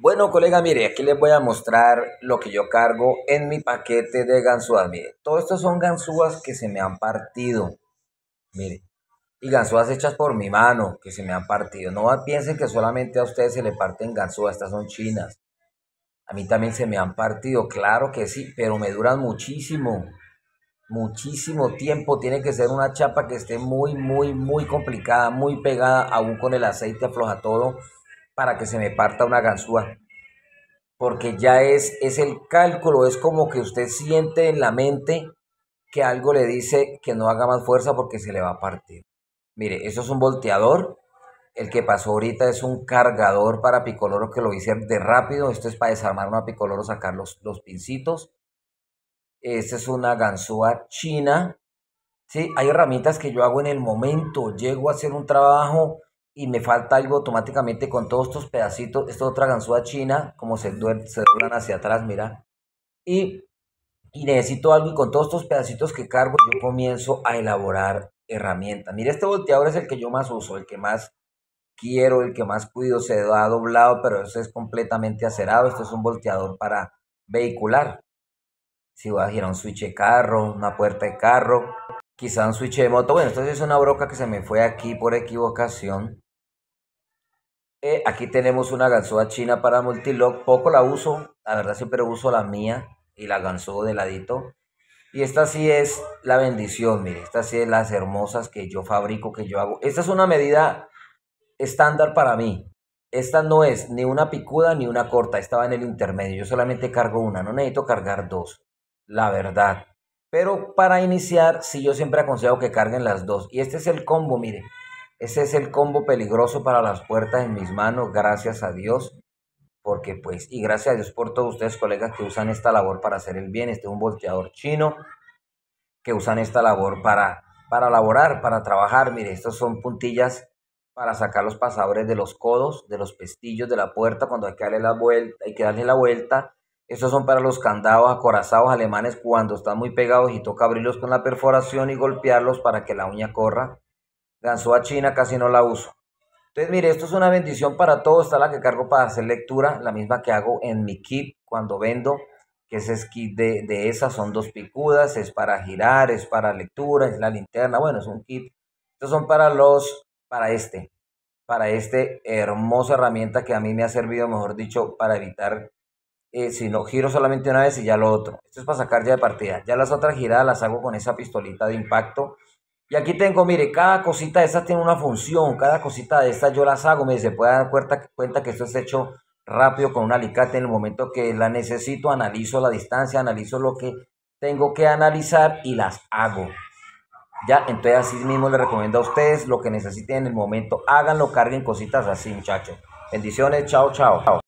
Bueno, colega, mire, aquí les voy a mostrar lo que yo cargo en mi paquete de ganzúas. Mire, todo esto son ganzúas que se me han partido. Mire, y ganzúas hechas por mi mano que se me han partido. No piensen que solamente a ustedes se le parten ganzúas, estas son chinas. A mí también se me han partido, claro que sí, pero me duran muchísimo. Muchísimo tiempo. Tiene que ser una chapa que esté muy, muy, muy complicada, muy pegada, aún con el aceite afloja todo para que se me parta una ganzúa. Porque ya es, es el cálculo, es como que usted siente en la mente que algo le dice que no haga más fuerza porque se le va a partir. Mire, eso es un volteador. El que pasó ahorita es un cargador para picoloro que lo hice de rápido. Esto es para desarmar una picoloro, sacar los, los pincitos. Esta es una ganzúa china. Sí, hay herramientas que yo hago en el momento. Llego a hacer un trabajo y me falta algo automáticamente con todos estos pedacitos. Esta otra ganzúa china, como se, se doblan hacia atrás, mira. Y, y necesito algo y con todos estos pedacitos que cargo yo comienzo a elaborar herramientas. Mira, este volteador es el que yo más uso, el que más quiero, el que más cuido. Se ha doblado, pero eso es completamente acerado. Esto es un volteador para vehicular. Si voy a girar un switch de carro, una puerta de carro, quizá un switch de moto. Bueno, entonces es una broca que se me fue aquí por equivocación. Eh, aquí tenemos una ganzúa china para multilock. Poco la uso, la verdad siempre uso la mía y la ganzúa de ladito. Y esta sí es la bendición, mire, esta sí es las hermosas que yo fabrico, que yo hago. Esta es una medida estándar para mí. Esta no es ni una picuda ni una corta, estaba en el intermedio. Yo solamente cargo una, no necesito cargar dos, la verdad. Pero para iniciar, sí yo siempre aconsejo que carguen las dos. Y este es el combo, mire. Ese es el combo peligroso para las puertas en mis manos, gracias a Dios. Porque pues, y gracias a Dios por todos ustedes, colegas, que usan esta labor para hacer el bien. Este es un volteador chino que usan esta labor para, para laborar, para trabajar. Mire, estos son puntillas para sacar los pasadores de los codos, de los pestillos de la puerta cuando hay que darle la vuelta, hay que darle la vuelta. Estos son para los candados acorazados alemanes cuando están muy pegados y toca abrirlos con la perforación y golpearlos para que la uña corra ganzúa china casi no la uso. Entonces, mire, esto es una bendición para todos. Está la que cargo para hacer lectura, la misma que hago en mi kit cuando vendo, que ese kit de, de esas, son dos picudas, es para girar, es para lectura, es la linterna, bueno, es un kit. Estos son para los, para este, para este hermosa herramienta que a mí me ha servido, mejor dicho, para evitar, eh, si no giro solamente una vez y ya lo otro. Esto es para sacar ya de partida. Ya las otras giradas las hago con esa pistolita de impacto y aquí tengo, mire, cada cosita de estas tiene una función, cada cosita de estas yo las hago, me se puede dar cuenta, cuenta que esto es hecho rápido con un alicate en el momento que la necesito, analizo la distancia, analizo lo que tengo que analizar y las hago. Ya, entonces así mismo les recomiendo a ustedes lo que necesiten en el momento, háganlo, carguen cositas así, muchachos. Bendiciones, chao, chao.